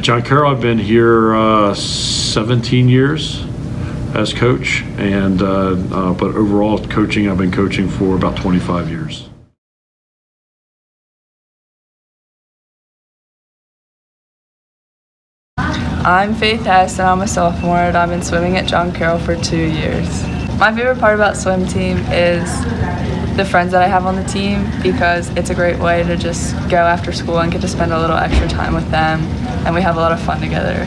John Carroll, I've been here uh, 17 years as coach, and uh, uh, but overall coaching, I've been coaching for about 25 years. I'm Faith Hess and I'm a sophomore and I've been swimming at John Carroll for two years. My favorite part about swim team is the friends that I have on the team because it's a great way to just go after school and get to spend a little extra time with them and we have a lot of fun together.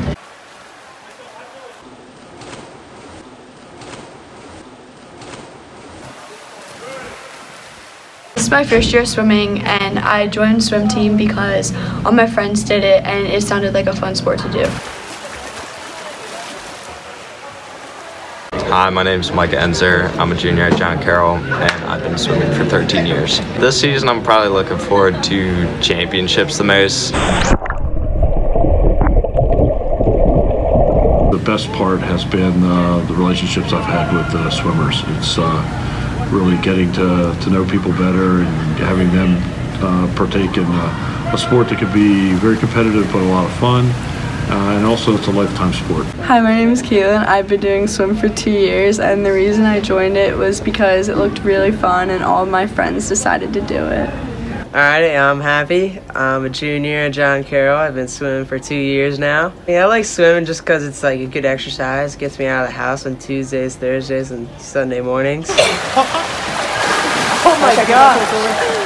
This is my first year swimming and I joined swim team because all my friends did it and it sounded like a fun sport to do. Hi, my name is Micah Enzer. I'm a junior at John Carroll, and I've been swimming for 13 years. This season, I'm probably looking forward to championships the most. The best part has been uh, the relationships I've had with the swimmers. It's uh, really getting to, to know people better and having them uh, partake in a, a sport that could be very competitive but a lot of fun. Uh, and also it's a lifetime sport. Hi, my name is Kaylin. I've been doing swim for two years and the reason I joined it was because it looked really fun and all of my friends decided to do it. Alright, I'm happy. I'm a junior at John Carroll. I've been swimming for two years now. Yeah, I like swimming just because it's like a good exercise. Gets me out of the house on Tuesdays, Thursdays, and Sunday mornings. oh my god!